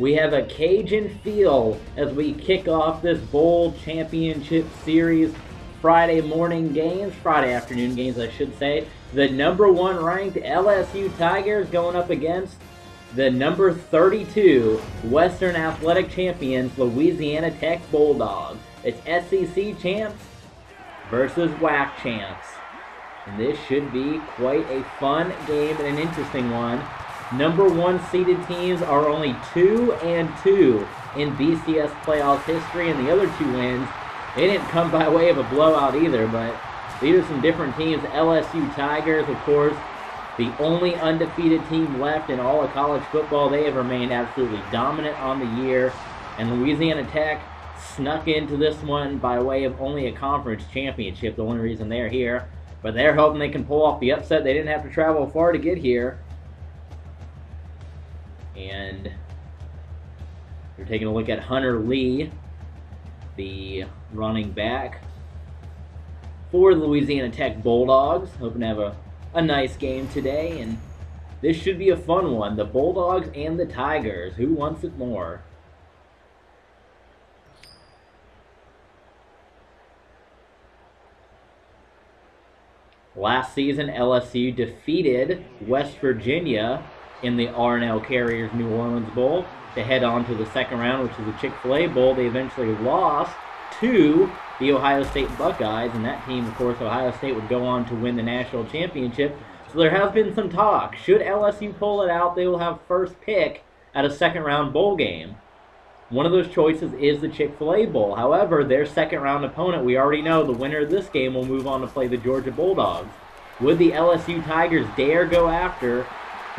we have a Cajun feel as we kick off this Bowl Championship Series Friday morning games, Friday afternoon games, I should say. The number one ranked LSU Tigers going up against the number 32 Western Athletic Champions, Louisiana Tech Bulldogs. It's SEC champs versus WAC champs. And this should be quite a fun game and an interesting one. Number one seeded teams are only two and two in BCS playoffs history, and the other two wins, they didn't come by way of a blowout either, but these are some different teams. LSU Tigers, of course, the only undefeated team left in all of college football. They have remained absolutely dominant on the year, and Louisiana Tech snuck into this one by way of only a conference championship, the only reason they're here. But they're hoping they can pull off the upset. They didn't have to travel far to get here. And we're taking a look at Hunter Lee, the running back for the Louisiana Tech Bulldogs. Hoping to have a, a nice game today. And this should be a fun one. The Bulldogs and the Tigers. Who wants it more? Last season, LSU defeated West Virginia in the R+L Carriers New Orleans Bowl to head on to the second round, which is the Chick-fil-A Bowl. They eventually lost to the Ohio State Buckeyes, and that team, of course, Ohio State would go on to win the national championship. So there has been some talk. Should LSU pull it out, they will have first pick at a second round bowl game. One of those choices is the Chick fil A Bowl. However, their second round opponent, we already know the winner of this game will move on to play the Georgia Bulldogs. Would the LSU Tigers dare go after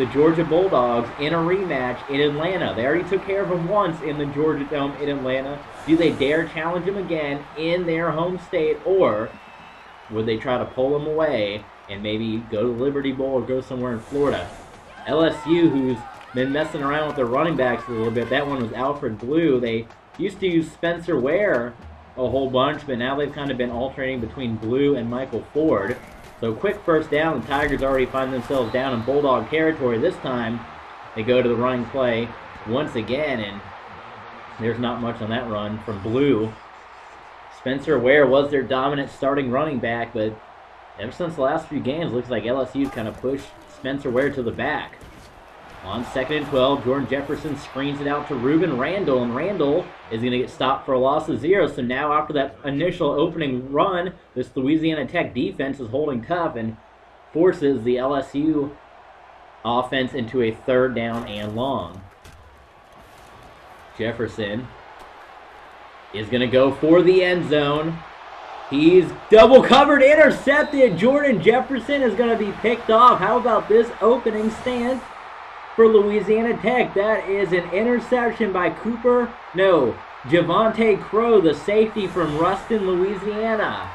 the Georgia Bulldogs in a rematch in Atlanta? They already took care of them once in the Georgia Dome in Atlanta. Do they dare challenge them again in their home state, or would they try to pull them away and maybe go to Liberty Bowl or go somewhere in Florida? LSU, who's been messing around with their running backs a little bit. That one was Alfred Blue. They used to use Spencer Ware a whole bunch, but now they've kind of been alternating between Blue and Michael Ford. So quick first down. The Tigers already find themselves down in Bulldog territory. This time they go to the running play once again, and there's not much on that run from Blue. Spencer Ware was their dominant starting running back, but ever since the last few games, looks like LSU's kind of pushed Spencer Ware to the back. On second and 12, Jordan Jefferson screens it out to Rueben Randle, and Randall is going to get stopped for a loss of zero. So now, after that initial opening run, this Louisiana Tech defense is holding tough and forces the LSU offense into a third down and long. Jefferson is going to go for the end zone. He's double covered, intercepted. Jordan Jefferson is going to be picked off. How about this opening stance? For Louisiana Tech. That is an interception by Cooper. No, Javante Crow, the safety from Ruston, Louisiana.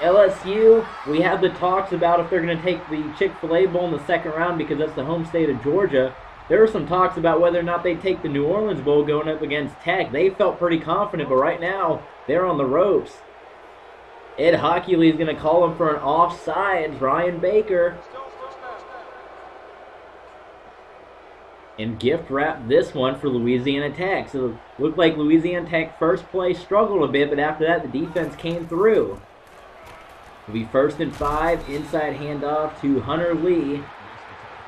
LSU, we have the talks about if they're going to take the Chick-fil-A Bowl in the second round because that's the home state of Georgia. There were some talks about whether or not they take the New Orleans Bowl going up against Tech. They felt pretty confident, but right now they're on the ropes. Ed Hochuli is going to call him for an offsides. Ryan Baker and gift wrap this one for Louisiana Tech. So it looked like Louisiana Tech first play struggled a bit, but after that the defense came through. It'll be first and five, inside handoff to Hunter Lee.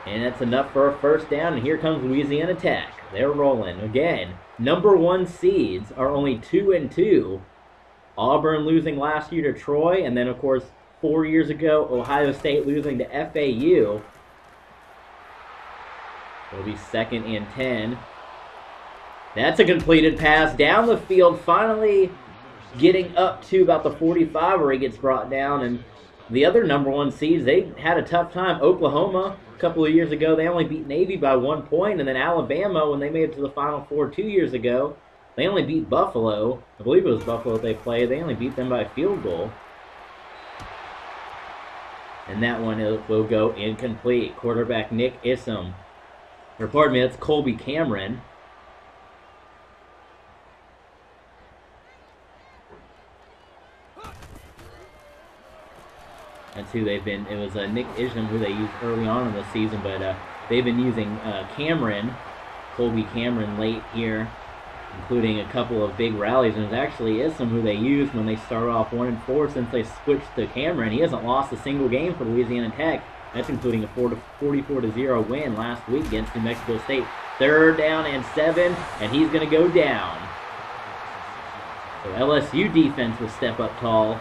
And that's enough for a first down, and here comes Louisiana Tech. They're rolling. Again, number one seeds are only two and two. Auburn losing last year to Troy, and then of course four years ago, Ohio State losing to FAU. It'll be second and 10. That's a completed pass down the field, finally getting up to about the 45 where he gets brought down. And the other number one seeds, they had a tough time. Oklahoma, a couple of years ago, they only beat Navy by one point. And then Alabama, when they made it to the Final Four two years ago, they only beat Buffalo. I believe it was Buffalo they played. They only beat them by a field goal. And that one will go incomplete. Quarterback Nick Isham or pardon me, that's Colby Cameron. That's who they've been. It was uh, Nick Isham who they used early on in the season, but uh, they've been using uh, Cameron Colby Cameron late here, including a couple of big rallies. And it actually is some who they used when they started off 1 and 4 since they switched to Cameron. He hasn't lost a single game for Louisiana Tech. That's including a 44-0 win last week against New Mexico State. Third down and seven, and he's going to go down. So LSU defense will step up tall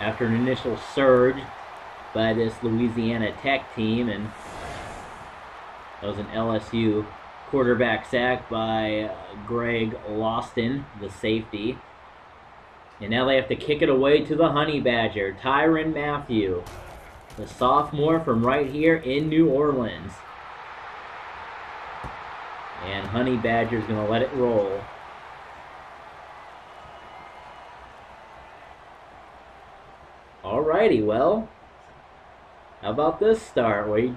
after an initial surge by this Louisiana Tech team, and that was an LSU quarterback sack by uh, Greg Loston, the safety. And now they have to kick it away to the Honey Badger, Tyrann Mathieu, the sophomore from right here in New Orleans. And Honey Badger's going to let it roll. Alrighty, well, how about this start? We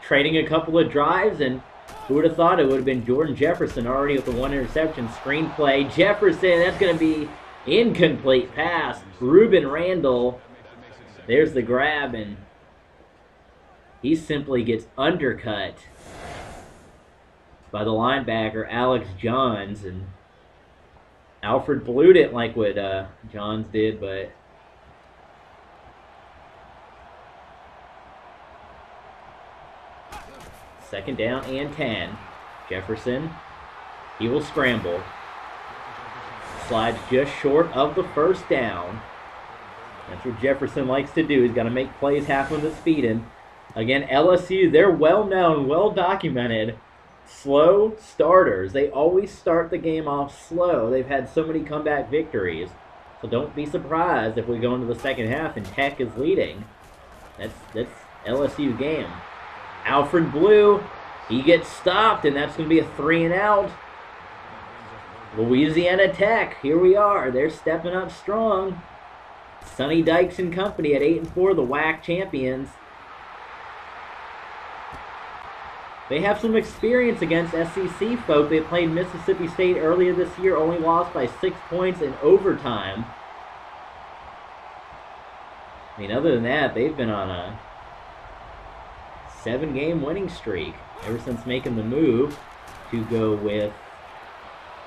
trading a couple of drives, and who would have thought it would have been Jordan Jefferson already with the one interception screenplay. Jefferson, that's going to be incomplete pass. Rueben Randle, there's the grab, and he simply gets undercut by the linebacker Alex Johns, and Alfred Blue didn't like what uh, Johns did, but second down and 10. Jefferson, he will scramble. Slides just short of the first down. That's what Jefferson likes to do. He's got to make plays half of the speed in. Again, LSU, they're well known, well documented slow starters. They always start the game off slow. They've had so many comeback victories. So don't be surprised if we go into the second half and Tech is leading. That's that's LSU game. Alfred Blue, he gets stopped, and that's going to be a three and out. Louisiana Tech, here we are. They're stepping up strong. Sonny Dykes and company at 8 and 4, the WAC champions. They have some experience against SEC folk. They played Mississippi State earlier this year, only lost by six points in overtime. I mean, other than that, they've been on a seven-game winning streak ever since making the move to go with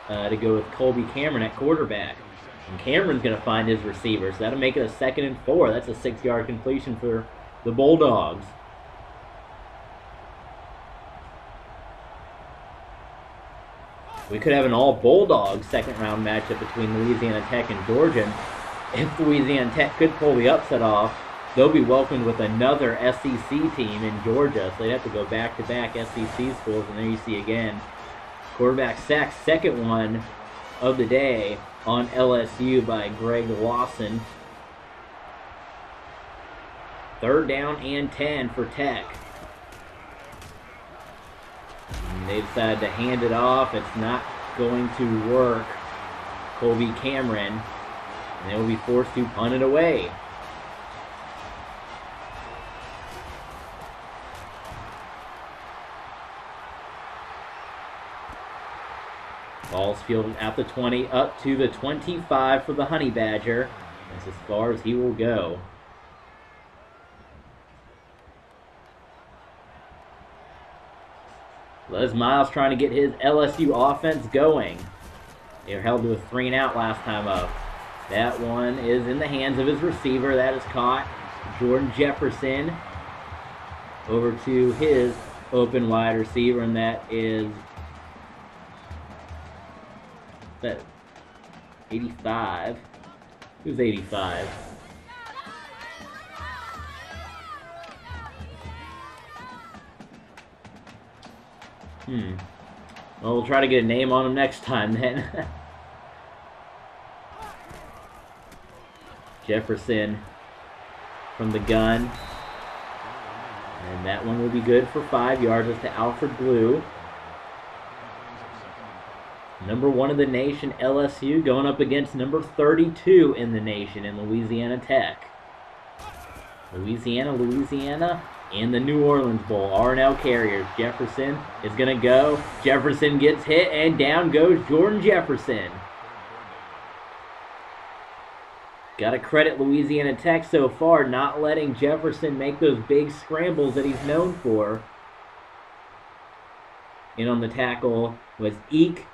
uh, to go with Colby Cameron at quarterback. And Cameron's going to find his receiver, so that'll make it a second and four. That's a six-yard completion for the Bulldogs. We could have an all Bulldogs second round matchup between Louisiana Tech and Georgia. If Louisiana Tech could pull the upset off, they'll be welcomed with another SEC team in Georgia. So they'd have to go back to back SEC schools, and there you see again quarterback sack, second one of the day on LSU by Greg Loston. Third down and 10 for Tech. And they decide to hand it off. It's not going to work. Colby Cameron. And they will be forced to punt it away. Ball's fielded at the 20, up to the 25 for the Honey Badger. That's as far as he will go. Les Miles trying to get his LSU offense going. They were held to a three and out last time up. That one is in the hands of his receiver. That is caught. Jordan Jefferson over to his open wide receiver, and that is that 85. Who's 85? Hmm. Well, we'll try to get a name on him next time then. Jefferson from the gun. And that one will be good for five yards. It's to Alfred Blue. Number one in the nation, LSU, going up against number 32 in the nation in Louisiana Tech. Louisiana, Louisiana, in the New Orleans Bowl. R+L Carriers. Jefferson is going to go. Jefferson gets hit, and down goes Jordan Jefferson. Got to credit Louisiana Tech so far, not letting Jefferson make those big scrambles that he's known for. And on the tackle was Eek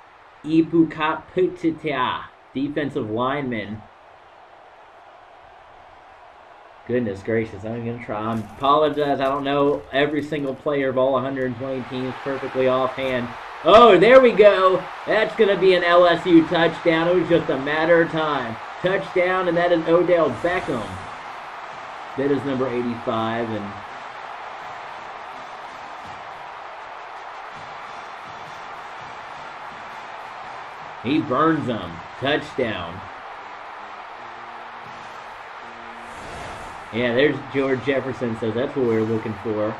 Ipukaputita, defensive lineman. Goodness gracious, I'm going to try. I apologize. I don't know every single player of all 120 teams perfectly offhand. Oh, there we go. That's going to be an LSU touchdown. It was just a matter of time. Touchdown, and that is Odell Beckham. That is number 85, and he burns them. Touchdown. Yeah, there's George Jefferson, so that's what we are looking for.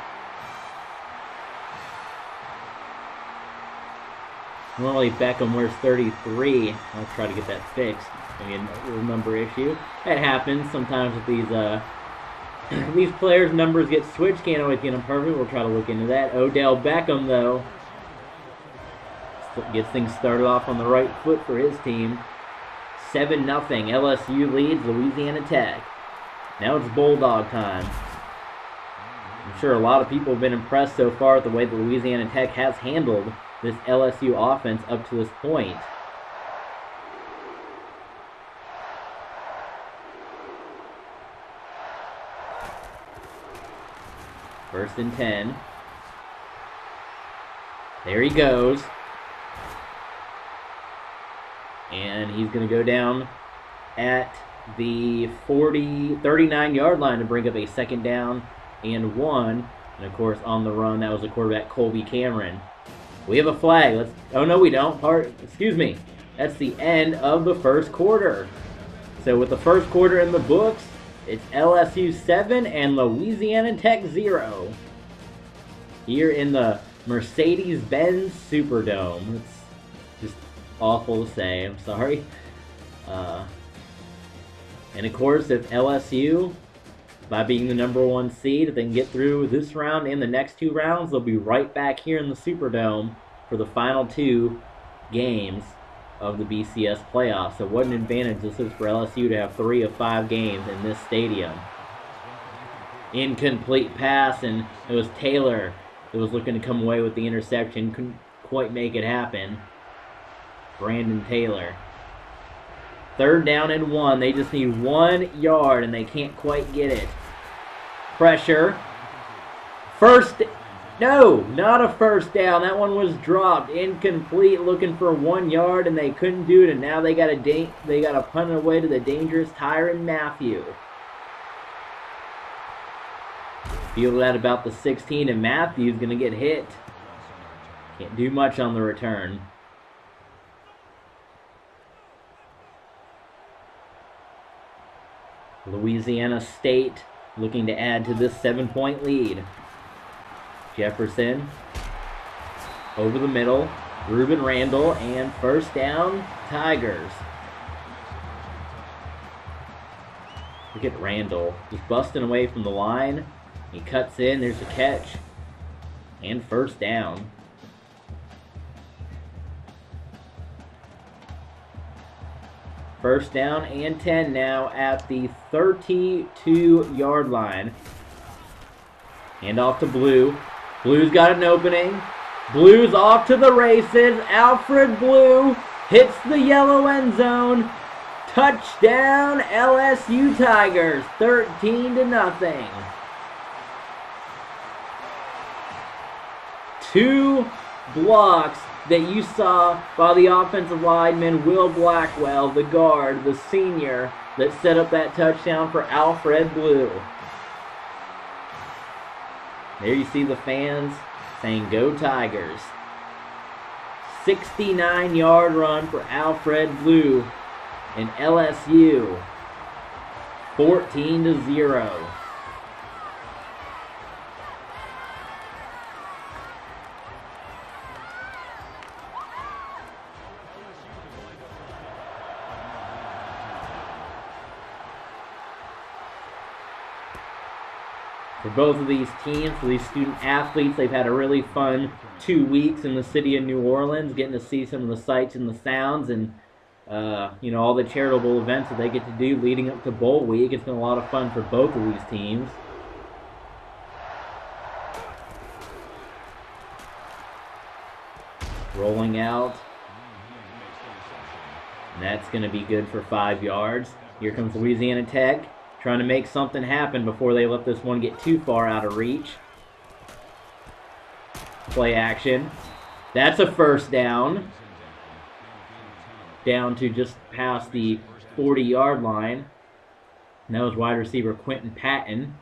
Normally Beckham wears 33. I'll try to get that fixed. A little number issue. That happens sometimes with these uh, these players' numbers get switched. Can't always get them perfect. We'll try to look into that. Odell Beckham, though, gets things started off on the right foot for his team. 7 0. LSU leads Louisiana Tech. Now it's Bulldog time. I'm sure a lot of people have been impressed so far with the way that Louisiana Tech has handled this LSU offense up to this point. First and 10. There he goes. And he's going to go down at the 40, 39 yard line to bring up a second down and one. And of course, on the run, that was the quarterback Colby Cameron. We have a flag. Let's. Oh no, we don't. Part. Excuse me. That's the end of the first quarter. So with the first quarter in the books, it's LSU seven and Louisiana Tech zero. Here in the Mercedes-Benz Superdome. Awful to say. I'm sorry. Uh, and of course, if LSU by being the number one seed. If they can get through this round and the next two rounds, they'll be right back here in the Superdome for the final two games of the BCS playoffs. So what an advantage this is for LSU to have three of five games in this stadium. Incomplete pass, and it was Taylor that was looking to come away with the interception. Couldn't quite make it happen. Brandon Taylor. Third down and one. They just need one yard, and they can't quite get it. Pressure. First. No, not a first down. That one was dropped, incomplete, looking for one yard, and they couldn't do it. And now they got a they got to punt away to the dangerous Tyrann Mathieu. Fielded at about the 16, and Mathieu's going to get hit. Can't do much on the return. Louisiana State looking to add to this seven point lead. Jefferson over the middle. Rueben Randle and first down, Tigers. Look at Randle just busting away from the line. He cuts in, there's a catch. And first down. First down and 10 now at the 32 yard line. Hand off to Blue. Blue's got an opening. Blue's off to the races. Alfred Blue hits the yellow end zone. Touchdown LSU Tigers, 13 to nothing. Two blocks that you saw by the offensive lineman Will Blackwell, the guard, the senior, that set up that touchdown for Alfred Blue. There you see the fans saying, Go Tigers. 69 yard run for Alfred Blue and LSU. 14 to 0. For both of these teams, for these student athletes. They've had a really fun two weeks in the city of New Orleans, getting to see some of the sights and the sounds and uh, you know all the charitable events that they get to do leading up to bowl week. It's been a lot of fun for both of these teams. Rolling out. And that's going to be good for five yards. Here comes Louisiana Tech, trying to make something happen before they let this one get too far out of reach. Play action. That's a first down. Down to just past the 40-yard line. And that was wide receiver Quinton Patton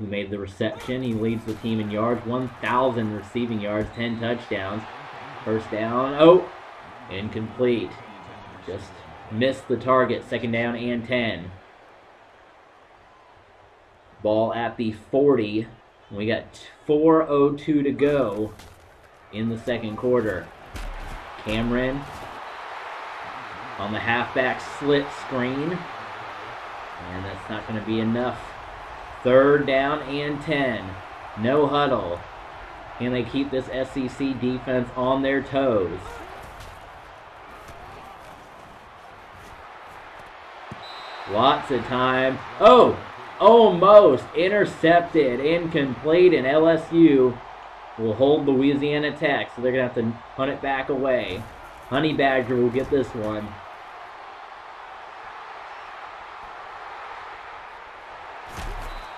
who made the reception. He leads the team in yards, 1,000 receiving yards, 10 touchdowns. First down. Oh, incomplete. Just missed the target. Second down and 10. Ball at the 40. We got 4.02 to go in the second quarter. Cameron on the halfback slit screen. And that's not going to be enough. Third down and 10. No huddle. Can they keep this SEC defense on their toes? Lots of time. Oh, almost intercepted, incomplete, and LSU will hold Louisiana Tech, so they're going to have to hunt it back away. Honey Badger will get this one.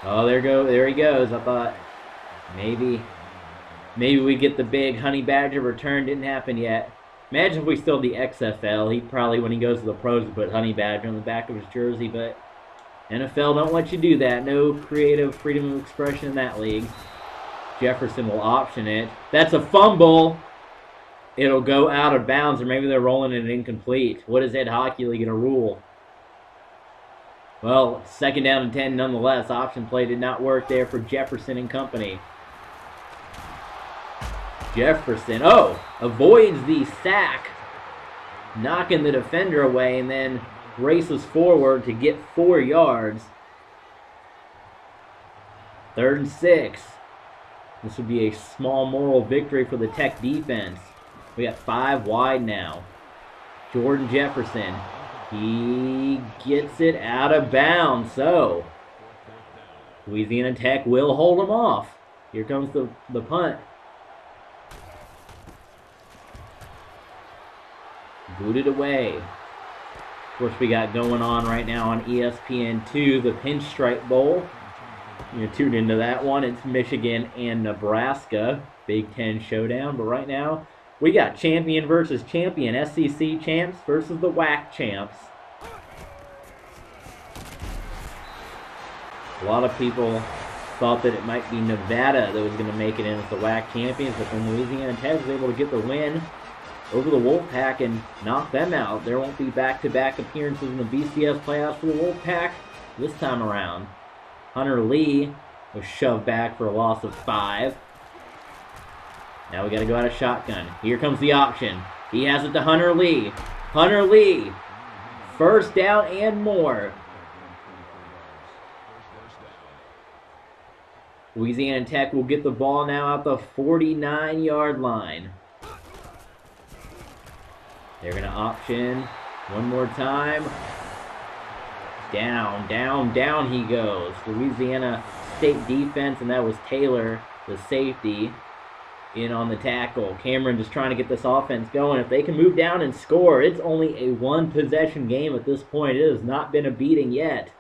Oh, there go, there he goes. I thought maybe, maybe we get the big Honey Badger return. Didn't happen yet. Imagine if we still the XFL. He probably, when he goes to the pros, would put Honey Badger on the back of his jersey. But NFL don't let you do that. No creative freedom of expression in that league. Jefferson will option it. That's a fumble. It'll go out of bounds, or maybe they're rolling it incomplete. What is Ed Hochuli going to rule? Well, second down and 10 nonetheless. Option play did not work there for Jefferson and company. Jefferson, oh, avoids the sack, knocking the defender away, and then races forward to get four yards. Third and six. This would be a small moral victory for the Tech defense. We got five wide now. Jordan Jefferson he gets it out of bounds. So, Louisiana Tech will hold him off. Here comes the, the punt. Booted away. Of course, we got going on right now on ESPN2, the Pinstripe Bowl. You tune into that one. It's Michigan and Nebraska. Big Ten showdown. But right now, we got champion versus champion. SEC champs versus the WAC champs. A lot of people thought that it might be Nevada that was going to make it in as the WAC champions, but then Louisiana Tech was able to get the win over the Wolfpack and knock them out. There won't be back-to-back -back appearances in the BCS playoffs for the Wolfpack this time around. Hunter Lee was shoved back for a loss of five. Now we got to go out of shotgun. Here comes the option. He has it to Hunter Lee. Hunter Lee. First down and more. Louisiana Tech will get the ball now at the 49-yard line. They're going to option one more time. Down, down, down he goes. Louisiana State defense, and that was Taylor, the safety in on the tackle. Cameron just trying to get this offense going. If they can move down and score, it's only a one possession game at this point. It has not been a beating yet.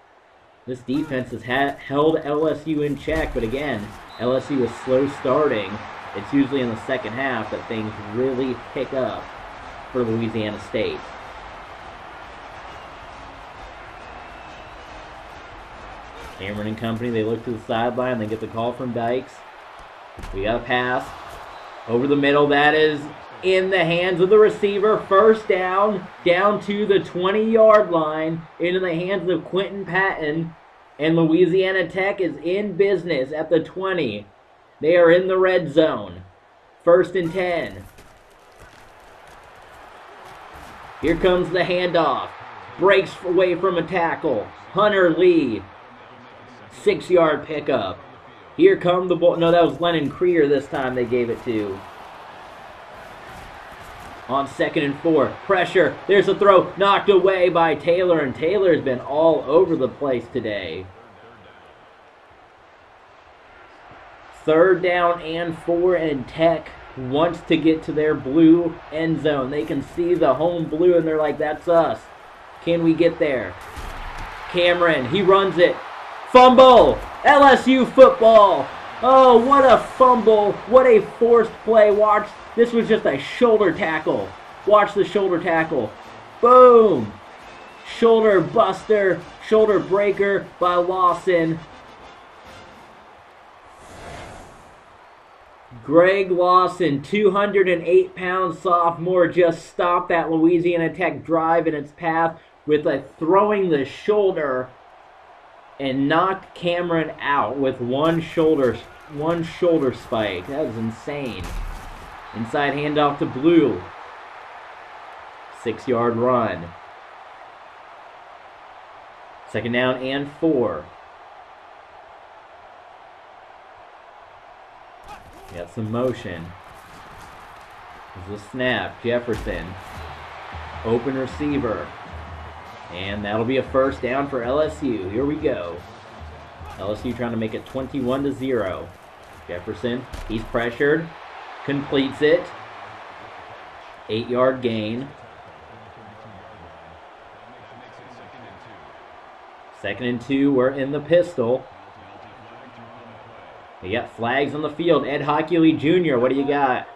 This defense has ha held LSU in check, but again, LSU is slow starting. It's usually in the second half that things really pick up for Louisiana State. Cameron and company, they look to the sideline, they get the call from Dykes. We got a pass. Over the middle, that is in the hands of the receiver. First down, down to the 20-yard line, into the hands of Quinton Patton. And Louisiana Tech is in business at the 20. They are in the red zone. First and 10. Here comes the handoff. Breaks away from a tackle. Hunter Lee. Six-yard pickup. Here come the ball. No, that was Lennon Creer this time they gave it to. On second and four. Pressure. There's a throw. Knocked away by Taylor. And Taylor's been all over the place today. Third down and four and Tech wants to get to their blue end zone. They can see the home blue and they're like, that's us. Can we get there? Cameron, he runs it. Fumble! LSU football! Oh, what a fumble. What a forced play. Watch. This was just a shoulder tackle. Watch the shoulder tackle. Boom! Shoulder buster, shoulder breaker by Loston. Greg Loston, 208 pound sophomore, just stopped that Louisiana Tech drive in its path with a throwing the shoulder and knocked Cameron out with one shoulder one shoulder spike. That was insane. Inside handoff to Blue. Six yard run. Second down and four. Got some motion. There's a snap. Jefferson. Open receiver. And that'll be a first down for LSU. Here we go. LSU trying to make it 21 to 0. Jefferson, he's pressured. Completes it. Eight yard gain. Second and two, we're in the pistol. We got flags on the field. Ed Hochuli Jr., what do you got?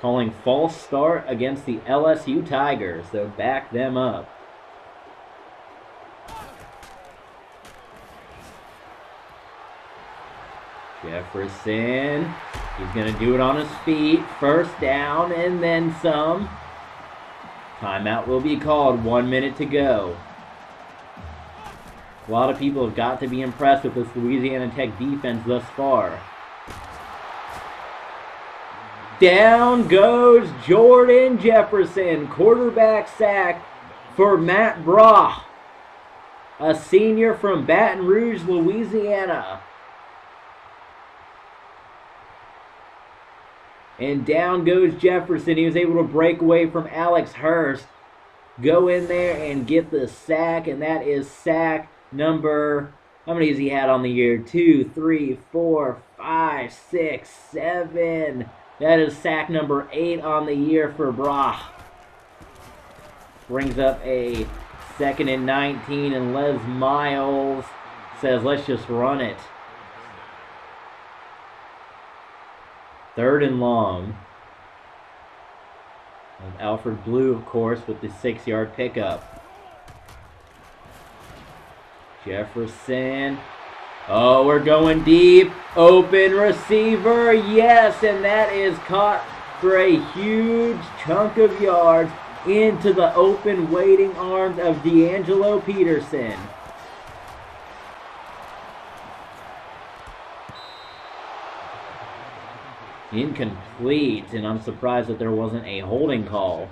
Calling false start against the LSU Tigers. So back them up. Jefferson. He's going to do it on his feet. First down and then some. Timeout will be called. One minute to go. A lot of people have got to be impressed with this Louisiana Tech defense thus far. Down goes Jordan Jefferson. Quarterback sack for Matt Broha. A senior from Baton Rouge, Louisiana. And down goes Jefferson. He was able to break away from Alex Hurst. Go in there and get the sack. And that is sack number. How many has he had on the year? Two, three, four, five, six, seven. That is sack number eight on the year for Broha. Brings up a second and 19. And Les Miles says, let's just run it. Third and long. And Alfred Blue, of course, with the six-yard pickup. Jefferson. Oh, we're going deep. Open receiver. Yes, and that is caught for a huge chunk of yards into the open waiting arms of D'Angelo Peterson. Incomplete, and I'm surprised that there wasn't a holding call.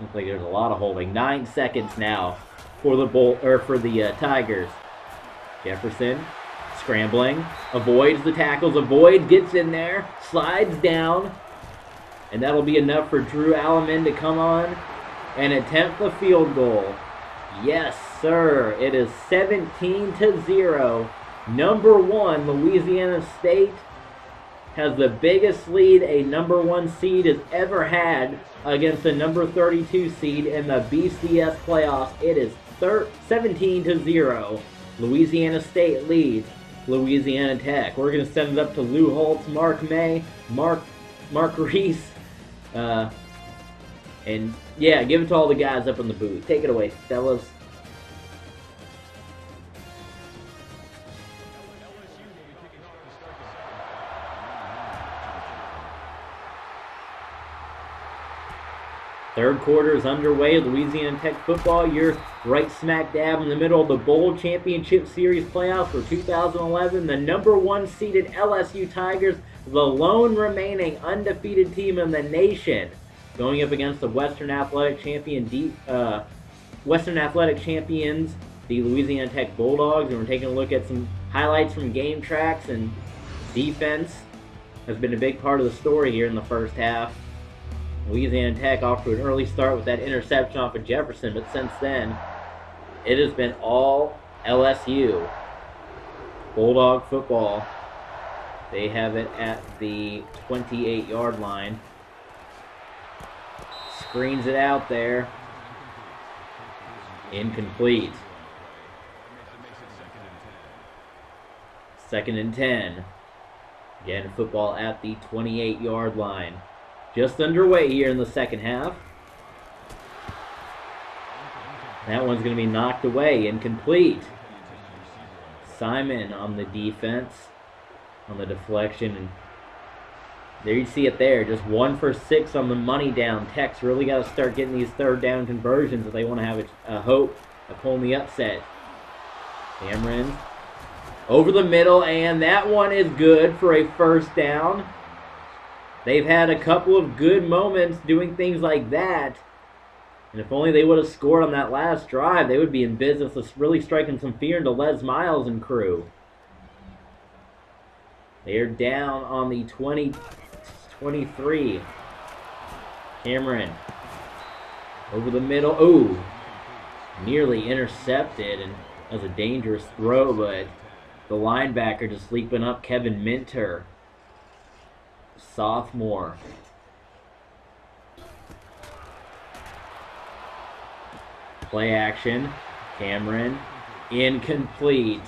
Looks like there's a lot of holding. Nine seconds now for the bull or for the uh, Tigers. Jefferson scrambling, avoids the tackles, avoids, gets in there, slides down, and that'll be enough for Drew Alleman to come on and attempt the field goal. Yes, sir. It is 17 to 0. Number one, Louisiana State has the biggest lead a number one seed has ever had against a number 32 seed in the BCS playoffs. It is 17 to 0. Louisiana State leads Louisiana Tech. We're going to send it up to Lou Holtz, Mark May, Mark Mark Reese, uh, and yeah, give it to all the guys up in the booth. Take it away, fellas. Third quarter is underway. Louisiana Tech football, you're right smack dab in the middle of the Bowl Championship Series playoffs for 2011. The number one seeded LSU Tigers, the lone remaining undefeated team in the nation, going up against the Western Athletic Champion, uh, Western Athletic Champions, the Louisiana Tech Bulldogs, and we're taking a look at some highlights from game tracks and defense has been a big part of the story here in the first half. Louisiana Tech off to an early start with that interception off of Jefferson, but since then, it has been all LSU. Bulldog football. They have it at the 28 yard line. Screens it out there. Incomplete. Second and 10. Again, football at the 28 yard line. Just underway here in the second half. That one's going to be knocked away, incomplete. Simon on the defense, on the deflection. And there you see it there, just one for six on the money down. Tech's really got to start getting these third down conversions if they want to have a, a hope of pulling the upset. Cameron over the middle, and that one is good for a first down. They've had a couple of good moments doing things like that. And if only they would have scored on that last drive, they would be in business of really striking some fear into Les Miles and crew. They are down on the 20, 23. Cameron over the middle. Oh, nearly intercepted, and that was a dangerous throw, but the linebacker just leaping up Kevin Minter, sophomore. Play action. Cameron. Incomplete.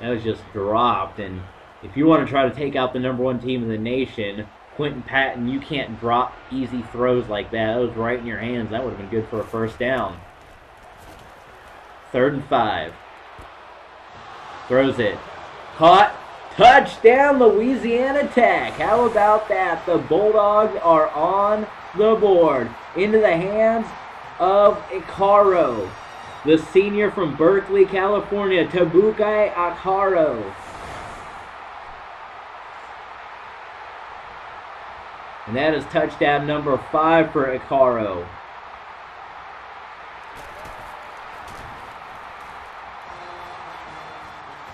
That was just dropped. And if you want to try to take out the number one team in the nation, Quinton Patton, you can't drop easy throws like that. That was right in your hands. That would have been good for a first down. Third and five. Throws it. Caught. Touchdown, Louisiana Tech. How about that? The Bulldogs are on the board. Into the hands of Ikharo, the senior from Berkeley, California, Tabukai Akaro. And that is touchdown number five for Ikharo.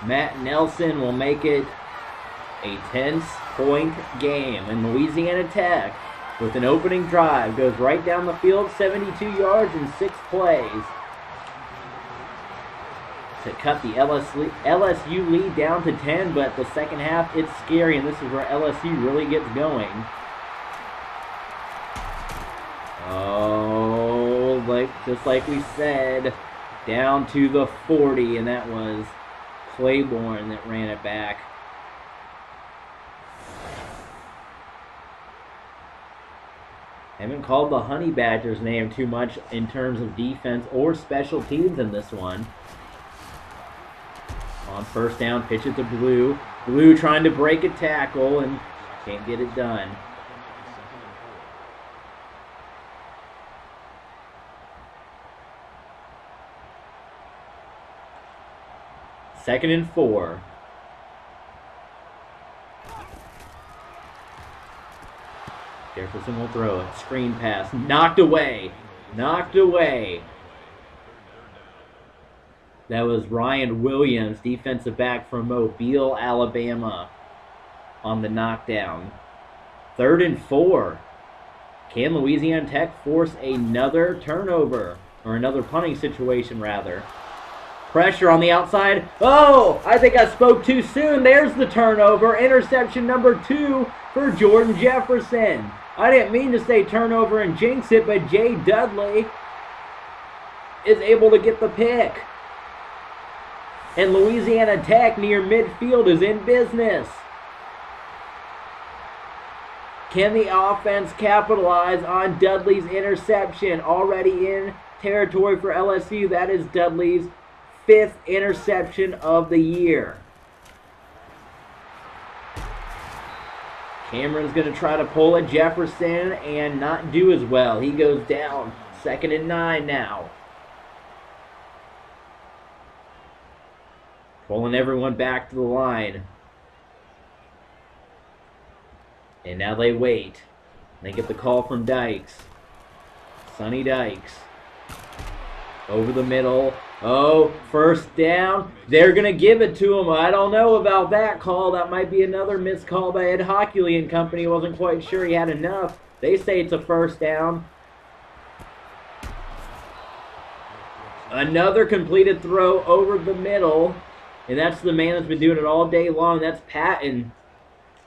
Matt Nelson will make it a tense point game. And Louisiana Tech with an opening drive. Goes right down the field, 72 yards in six plays. To cut the LSU lead down to 10, but the second half, it's scary, and this is where LSU really gets going. Oh, like just like we said, down to the 40, and that was Claiborne that ran it back. Haven't called the Honey Badgers name too much in terms of defense or special teams in this one. On first down, pitch it to Blue. Blue trying to break a tackle and can't get it done. Second and four. Jefferson will throw it. Screen pass. Mm-hmm. Knocked away. Knocked away. That was Ryan Williams, defensive back from Mobile, Alabama, on the knockdown. Third and four. Can Louisiana Tech force another turnover? Or another punting situation, rather. Pressure on the outside. Oh, I think I spoke too soon. There's the turnover. Interception number two for Jordan Jefferson. I didn't mean to say turnover and jinx it, but Jay Dudley is able to get the pick. And Louisiana Tech near midfield is in business. Can the offense capitalize on Dudley's interception? Already in territory for LSU. That is Dudley's fifth interception of the year. Cameron's going to try to pull a Jefferson and not do as well. He goes down. Second and nine now. Pulling everyone back to the line. And now they wait. They get the call from Dykes. Sonny Dykes. Over the middle. Oh, first down. They're going to give it to him. I don't know about that call. That might be another missed call by Ed Hochuli and company. Wasn't quite sure he had enough. They say it's a first down. Another completed throw over the middle. And that's the man that's been doing it all day long. That's Patton.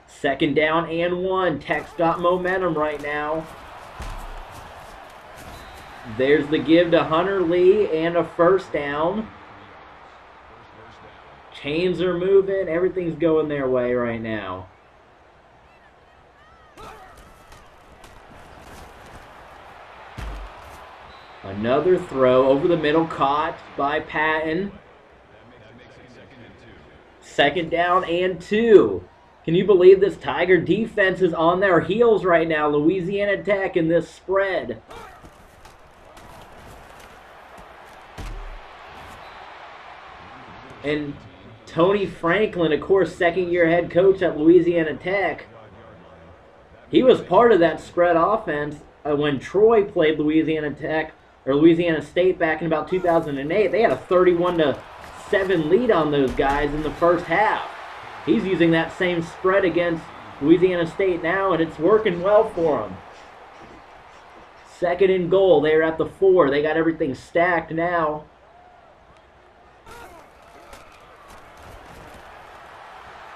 Second down and one. Tech's got momentum right now. There's the give to Hunter Lee and a first down. Chains are moving. Everything's going their way right now. Another throw over the middle caught by Patton. Second down and two. Can you believe this Tiger defense is on their heels right now? Louisiana Tech in this spread. And Tony Franklin, of course, second year head coach at Louisiana Tech, he was part of that spread offense uh, when Troy played Louisiana Tech or Louisiana State back in about 2008. They had a 31 to 7 lead on those guys in the first half. He's using that same spread against Louisiana State now, and it's working well for him. Second and goal. They're at the four. They got everything stacked now.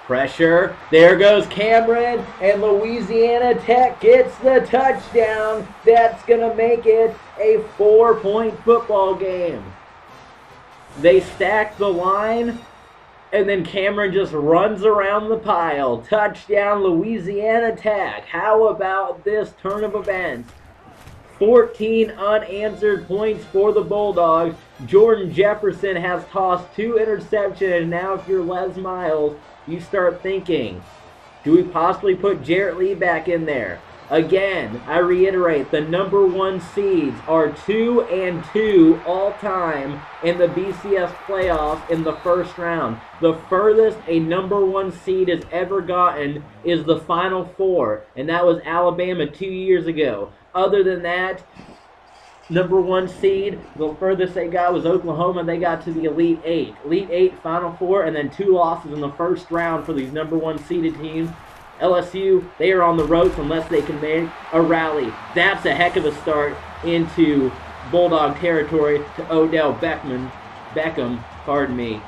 Pressure. There goes Cameron, and Louisiana Tech gets the touchdown. That's going to make it a four point football game. They stack the line, and then Cameron just runs around the pile. Touchdown, Louisiana Tech. How about this turn of events? 14 unanswered points for the Bulldogs. Jordan Jefferson has tossed two interceptions, and now if you're Les Miles, you start thinking, do we possibly put Jarrett Lee back in there? Again, I reiterate, the number one seeds are two and two all time in the BCS playoffs in the first round. The furthest a number one seed has ever gotten is the final four, and that was Alabama two years ago. Other than that, number one seed. The furthest they got was Oklahoma. They got to the Elite Eight. Elite Eight, Final Four, and then two losses in the first round for these number one seeded teams. LSU, they are on the ropes unless they can make a rally. That's a heck of a start into Bulldog territory to Odell Beckman, Beckham, pardon me.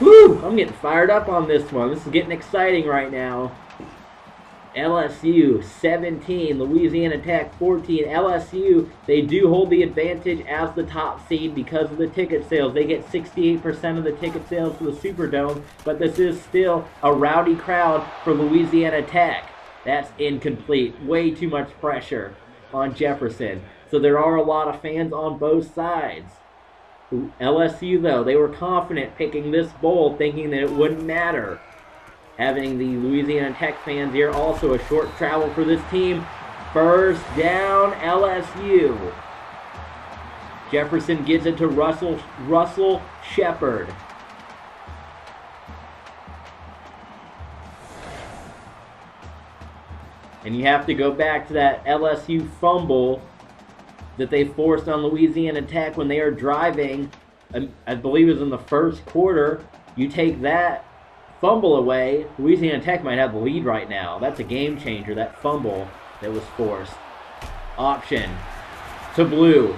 Woo! I'm getting fired up on this one. This is getting exciting right now. LSU 17, Louisiana Tech 14. LSU, they do hold the advantage as the top seed because of the ticket sales. They get 68% of the ticket sales for the Superdome, but this is still a rowdy crowd for Louisiana Tech. That's incomplete. Way too much pressure on Jefferson. So there are a lot of fans on both sides. LSU, though, they were confident picking this bowl, thinking that it wouldn't matter having the Louisiana Tech fans here. Also a short travel for this team. First down, LSU. Jefferson gives it to Russell Russell Shepard. And you have to go back to that LSU fumble that they forced on Louisiana Tech when they are driving. Um, I believe it was in the first quarter. You take that fumble away, Louisiana Tech might have the lead right now. That's a game changer, that fumble that was forced. Option to Blue.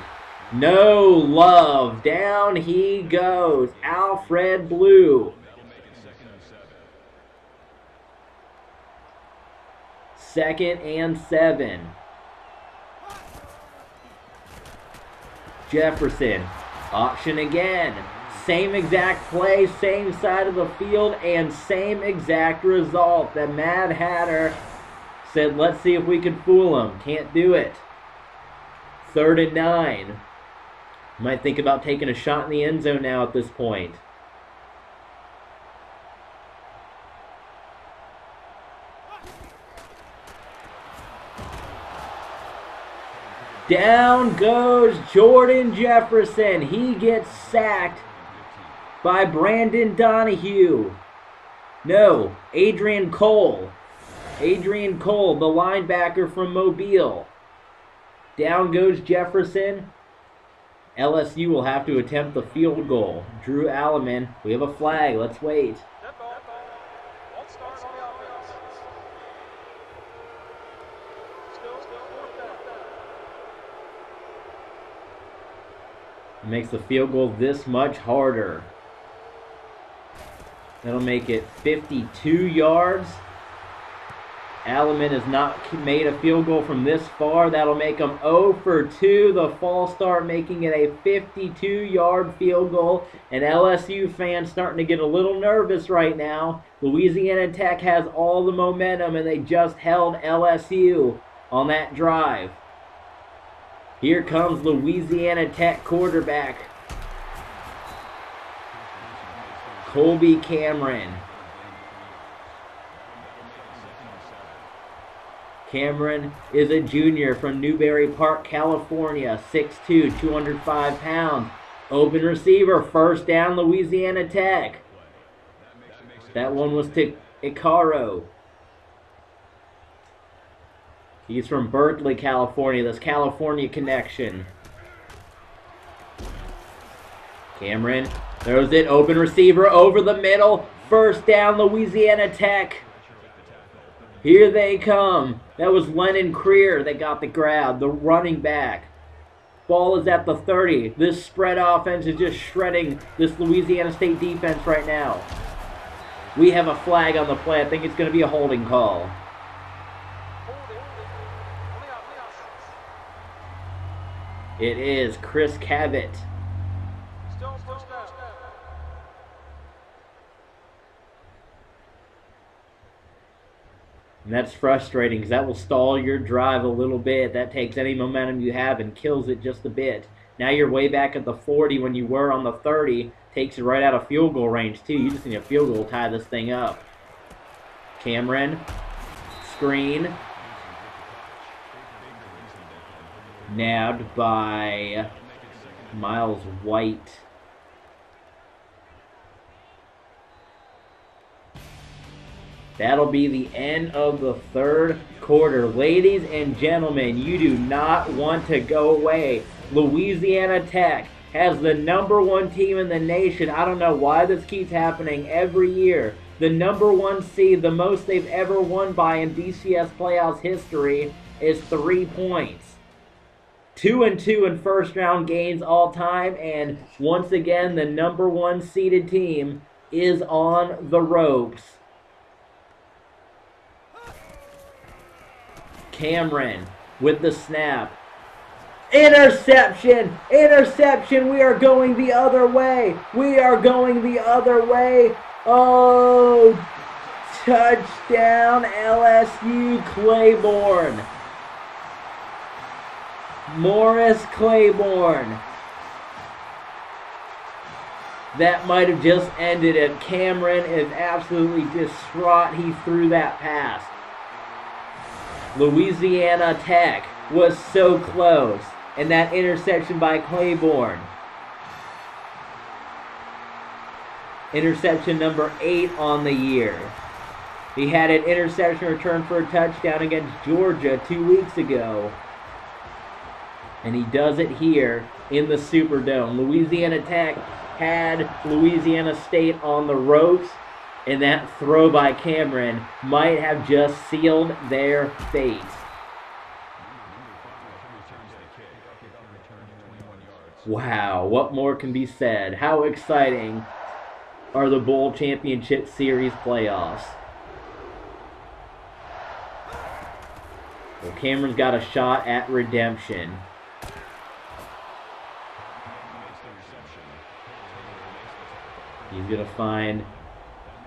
No love. Down he goes. Alfred Blue. Second and seven. Jefferson. Option again. Same exact play, same side of the field, and same exact result. The Mad Hatter said, let's see if we can fool him. Can't do it. Third and nine. Might think about taking a shot in the end zone now at this point. Down goes Jordan Jefferson. He gets sacked by Brandon Donahue. No, Adrian Cole. Adrian Cole, the linebacker from Mobile. Down goes Jefferson. LSU will have to attempt the field goal. Drew Alleman, we have a flag. Let's wait. It makes the field goal this much harder. That'll make it 52 yards. Alleman has not made a field goal from this far. That'll make him 0 for 2. The false start making it a 52-yard field goal. And LSU fans starting to get a little nervous right now. Louisiana Tech has all the momentum, and they just held LSU on that drive. Here comes Louisiana Tech quarterback Colby Cameron. Cameron is a junior from Newbury Park, California, 6'2", 205 pounds. Open receiver, first down, Louisiana Tech. That one was to Ikharo. He's from Berkeley, California. This California connection. Cameron throws it, open receiver over the middle. First down, Louisiana Tech. Here they come. That was Lennon Creer that got the grab, the running back. Ball is at the 30. This spread offense is just shredding this Louisiana State defense right now. We have a flag on the play. I think it's going to be a holding call. It is Chris Cabot. And that's frustrating because that will stall your drive a little bit. That takes any momentum you have and kills it just a bit. Now you're way back at the 40 when you were on the 30. Takes you right out of field goal range, too. You just need a field goal to tie this thing up. Cameron. Screen. Nabbed by Miles White. That'll be the end of the third quarter. Ladies and gentlemen, you do not want to go away. Louisiana Tech has the number one team in the nation. I don't know why this keeps happening every year. The number one seed, the most they've ever won by in BCS playoffs history, is three points. Two and two in first round games all time, and once again, the number one seeded team is on the ropes. Cameron with the snap. Interception! Interception! We are going the other way! We are going the other way! Oh! Touchdown LSU Claiborne! Morris Claiborne. That might have just ended it. Cameron is absolutely distraught. He threw that pass. Louisiana Tech was so close. And that interception by Claiborne. Interception number eight on the year. He had an interception return for a touchdown against Georgia two weeks ago. And he does it here in the Superdome. Louisiana Tech had Louisiana State on the ropes and that throw by Cameron might have just sealed their fate. Wow, what more can be said? How exciting are the Bowl Championship Series playoffs? Well, Cameron's got a shot at redemption. He's going to find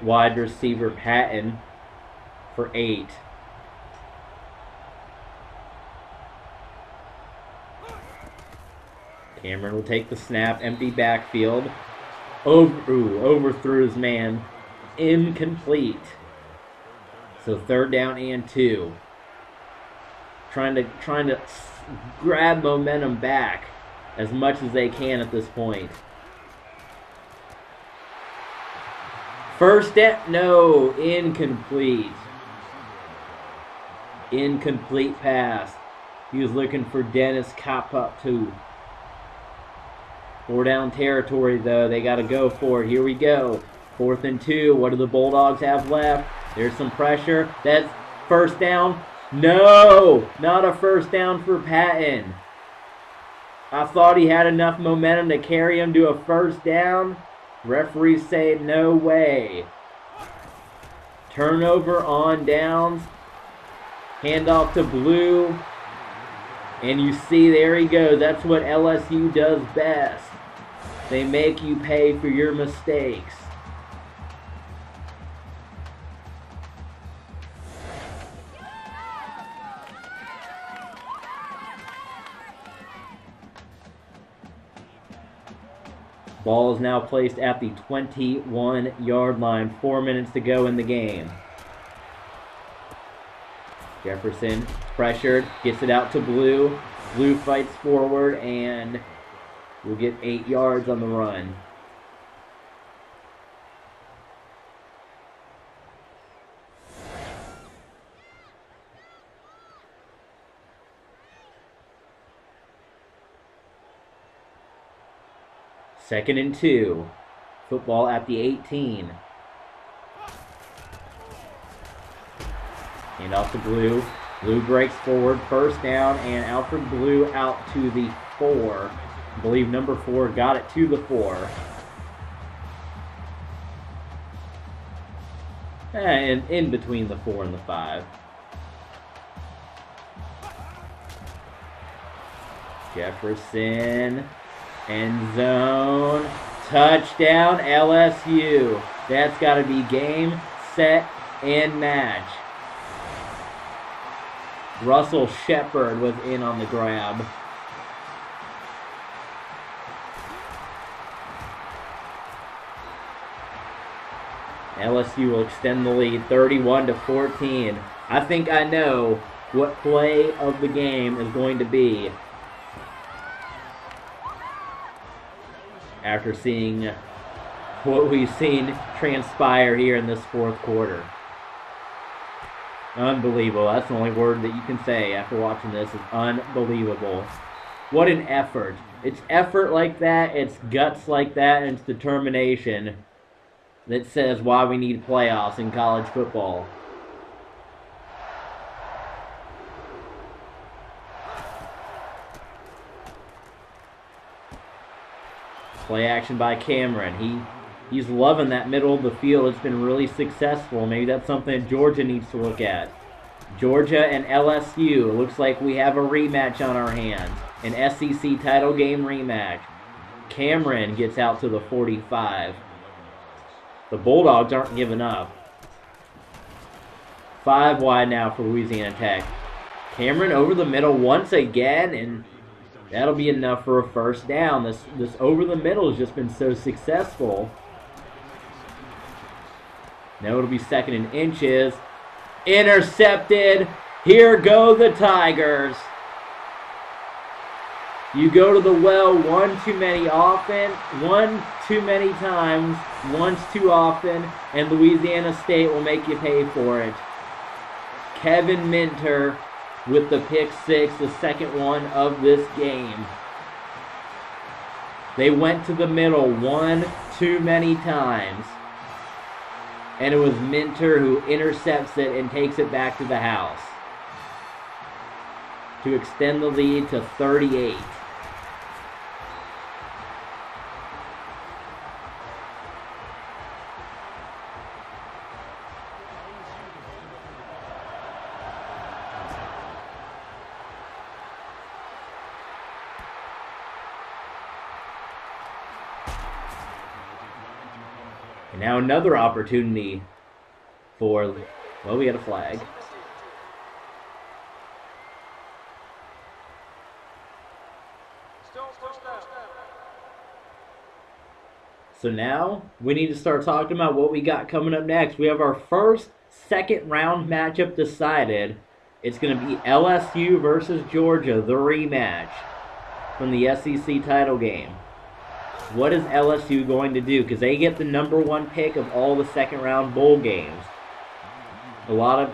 wide receiver Patton for eight. Cameron will take the snap, empty backfield. Over, ooh, overthrew his man. Incomplete. So third down and two. Trying to trying to grab momentum back as much as they can at this point. First step, no, incomplete. Incomplete pass. He was looking for Dennis Cop up too. Four down territory though. They got to go for it. Here we go. Fourth and two. What do the Bulldogs have left? There's some pressure. That's first down. No, not a first down for Patton. I thought he had enough momentum to carry him to a first down. Referees say no way. Turnover on downs. Handoff to Blue. And you see, there he goes. That's what LSU does best. They make you pay for your mistakes. Ball is now placed at the 21 yard line. Four minutes to go in the game. Jefferson pressured, gets it out to Blue. Blue fights forward and will get eight yards on the run. Second and two. Football at the 18. And off to Blue. Blue breaks forward, first down, and Alfred Blue out to the four. I believe number four got it to the four. And in between the four and the five. Jefferson End zone. Touchdown LSU. That's got to be game, set, and match. Russell Shepard was in on the grab. LSU will extend the lead 31 to 14. I think I know what play of the game is going to be after seeing what we've seen transpire here in this fourth quarter. Unbelievable. That's the only word that you can say after watching this is unbelievable. What an effort. It's effort like that, it's guts like that, and it's determination that says why we need playoffs in college football. Play action by Cameron. He he's loving that middle of the field. It's been really successful. Maybe that's something Georgia needs to look at. Georgia and LSU. Looks like we have a rematch on our hands. An SEC title game rematch. Cameron gets out to the 45. The Bulldogs aren't giving up. Five wide now for Louisiana Tech. Cameron over the middle once again, and That'll be enough for a first down. This this over the middle has just been so successful. Now it'll be second and inches. Intercepted. Here go the Tigers. You go to the well one too many often, one too many times, once too often, and Louisiana State will make you pay for it. Kevin Minter with the pick six, the second one of this game. They went to the middle one too many times. And it was Minter who intercepts it and takes it back to the house to extend the lead to 38. Now another opportunity for, well, we had a flag. So now we need to start talking about what we got coming up next. We have our first second round matchup decided. It's going to be LSU versus Georgia, the rematch from the SEC title game. What is LSU going to do? Because they get the number one pick of all the second round bowl games. A lot of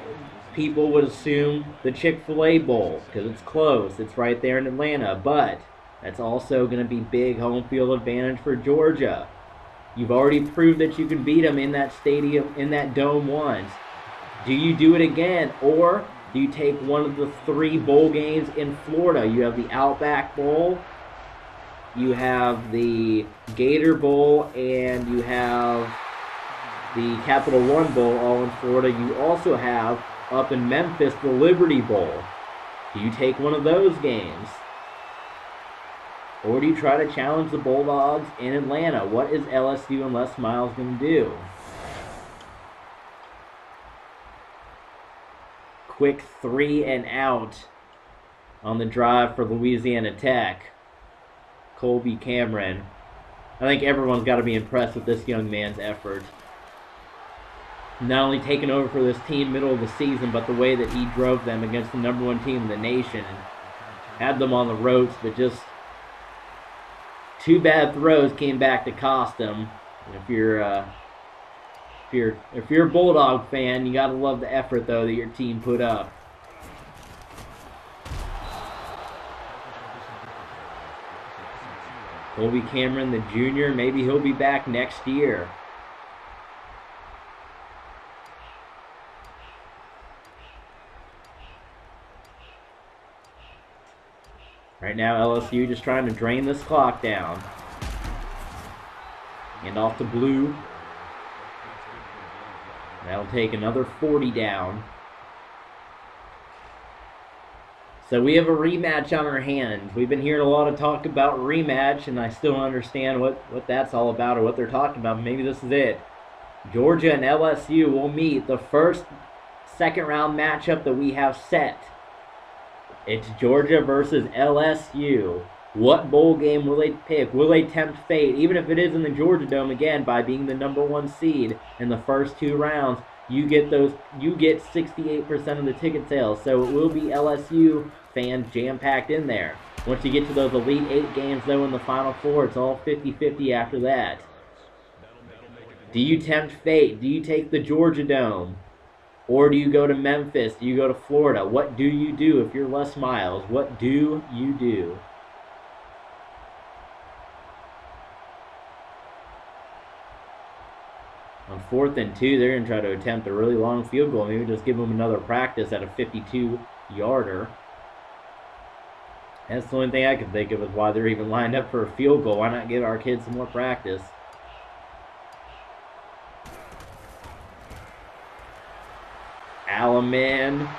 people would assume the Chick fil A Bowl because it's close, it's right there in Atlanta. But that's also going to be big home field advantage for Georgia. You've already proved that you can beat them in that stadium, in that dome once. Do you do it again? Or do you take one of the three bowl games in Florida? You have the Outback Bowl you have the Gator Bowl, and you have the Capital One Bowl all in Florida. You also have up in Memphis the Liberty Bowl. Do you take one of those games? Or do you try to challenge the Bulldogs in Atlanta? What is LSU and Les Miles going to do? Quick three and out on the drive for Louisiana Tech. Colby Cameron. I think everyone's got to be impressed with this young man's effort. Not only taking over for this team middle of the season, but the way that he drove them against the number one team in the nation had them on the ropes, but just two bad throws came back to cost them. And if you're uh, if you're if you're a Bulldog fan, you gotta love the effort though that your team put up. Colby Cameron, the junior, maybe he'll be back next year. Right now, LSU just trying to drain this clock down. And off to Blue. That'll take another 40 down. So we have a rematch on our hands. We've been hearing a lot of talk about rematch, and I still don't understand what, what that's all about or what they're talking about. Maybe this is it. Georgia and LSU will meet the first second round matchup that we have set. It's Georgia versus LSU. What bowl game will they pick? Will they tempt fate? Even if it is in the Georgia Dome again by being the number one seed in the first two rounds, you get those you get 68% of the ticket sales. So it will be LSU fans jam packed in there. Once you get to those Elite Eight games, though, in the Final Four, it's all 50 50 after that. Do you tempt fate? Do you take the Georgia Dome? Or do you go to Memphis? Do you go to Florida? What do you do if you're Les Miles? What do you do? On fourth and two, they're going to try to attempt a really long field goal. Maybe just give them another practice at a 52 yarder. That's the only thing I can think of is why they're even lined up for a field goal. Why not give our kids some more practice? Alleman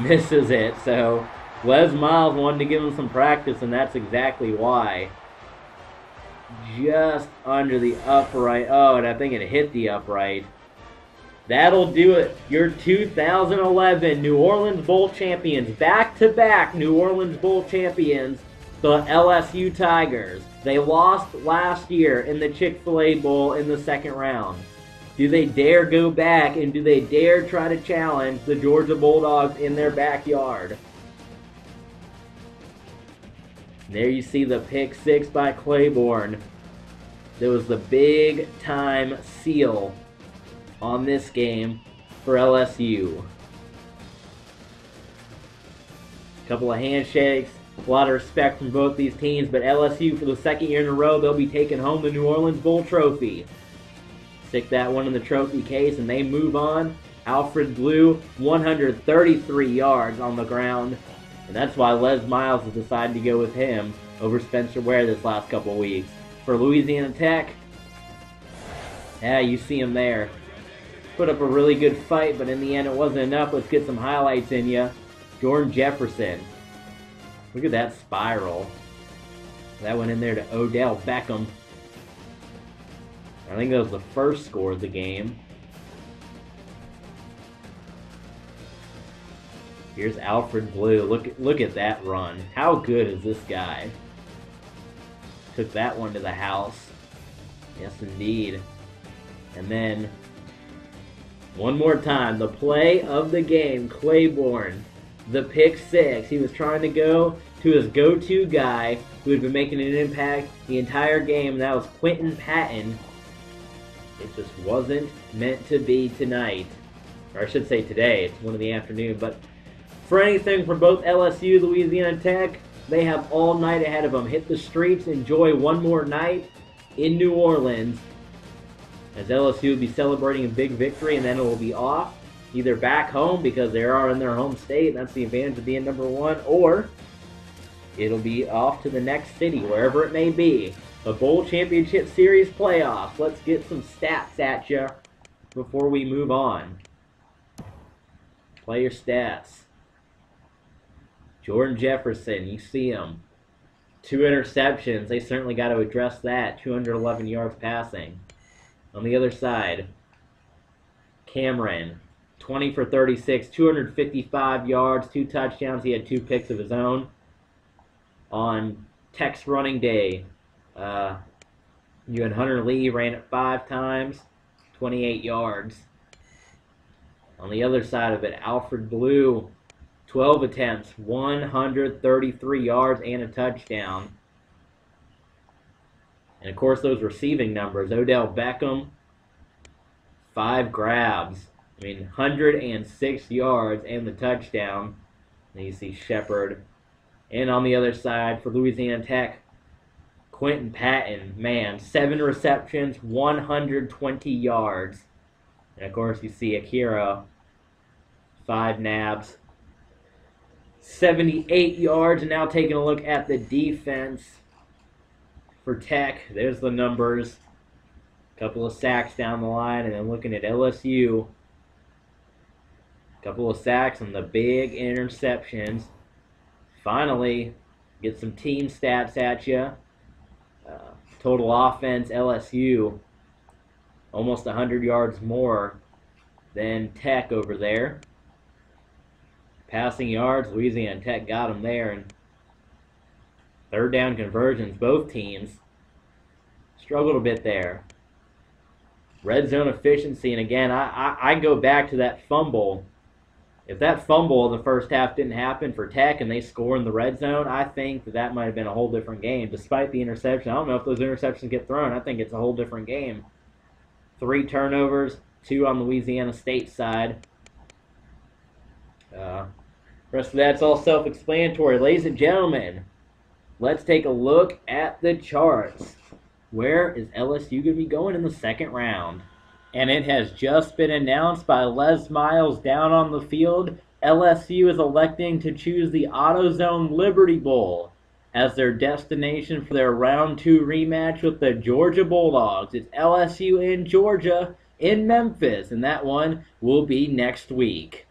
misses it. So Les Miles wanted to give him some practice, and that's exactly why. Just under the upright. Oh, and I think it hit the upright. That'll do it. Your 2011 New Orleans Bowl champions, back to back New Orleans Bowl champions, the LSU Tigers. They lost last year in the Chick fil A Bowl in the second round. Do they dare go back and do they dare try to challenge the Georgia Bulldogs in their backyard? There you see the pick six by Claiborne. There was the big time seal on this game for LSU. A couple of handshakes, a lot of respect from both these teams, but LSU for the second year in a row, they'll be taking home the New Orleans Bowl trophy. Stick that one in the trophy case and they move on. Alfred Blue, 133 yards on the ground. And that's why Les Miles has decided to go with him over Spencer Ware this last couple weeks. For Louisiana Tech, yeah, you see him there put up a really good fight, but in the end it wasn't enough. Let's get some highlights in you. Jordan Jefferson. Look at that spiral. That went in there to Odell Beckham. I think that was the first score of the game. Here's Alfred Blue. Look at look at that run. How good is this guy? Took that one to the house. Yes, indeed. And then one more time, the play of the game, Claiborne, the pick six. He was trying to go to his go-to guy who had been making an impact the entire game, and that was Quinton Patton. It just wasn't meant to be tonight. Or I should say today, it's one in the afternoon. But for anything from both LSU, Louisiana Tech, they have all night ahead of them. Hit the streets, enjoy one more night in New Orleans, as LSU will be celebrating a big victory, and then it will be off, either back home because they are in their home state, and that's the advantage of being number one, or it'll be off to the next city, wherever it may be. The Bowl Championship Series playoffs. Let's get some stats at you before we move on. Player stats. Jordan Jefferson, you see him. Two interceptions. They certainly got to address that. 211 yards passing. On the other side, Cameron, 20 for 36, 255 yards, two touchdowns. He had two picks of his own. On Tex running day, uh, you had Hunter Lee ran it five times, 28 yards. On the other side of it, Alfred Blue, 12 attempts, 133 yards and a touchdown. And of course, those receiving numbers Odell Beckham, five grabs. I mean, 106 yards and the touchdown. And you see Shepard. And on the other side for Louisiana Tech, Quinton Patton, man, seven receptions, 120 yards. And of course, you see Ikharo, five nabs, 78 yards. And now taking a look at the defense for Tech. There's the numbers. A couple of sacks down the line, and then looking at LSU. A couple of sacks and the big interceptions. Finally, get some team stats at you. Uh, total offense, LSU, almost 100 yards more than Tech over there. Passing yards, Louisiana Tech got them there. And third down conversions, both teams struggled a bit there. Red zone efficiency, and again, I, I, I go back to that fumble if that fumble in the first half didn't happen for Tech and they score in the red zone, I think that that might have been a whole different game. Despite the interception, I don't know if those interceptions get thrown. I think it's a whole different game. Three turnovers, two on Louisiana State side. Uh, rest of that's all self-explanatory. Ladies and gentlemen, let's take a look at the charts. Where is LSU going to be going in the second round? and it has just been announced by Les Miles down on the field. LSU is electing to choose the AutoZone Liberty Bowl as their destination for their round two rematch with the Georgia Bulldogs. It's LSU in Georgia in Memphis, and that one will be next week.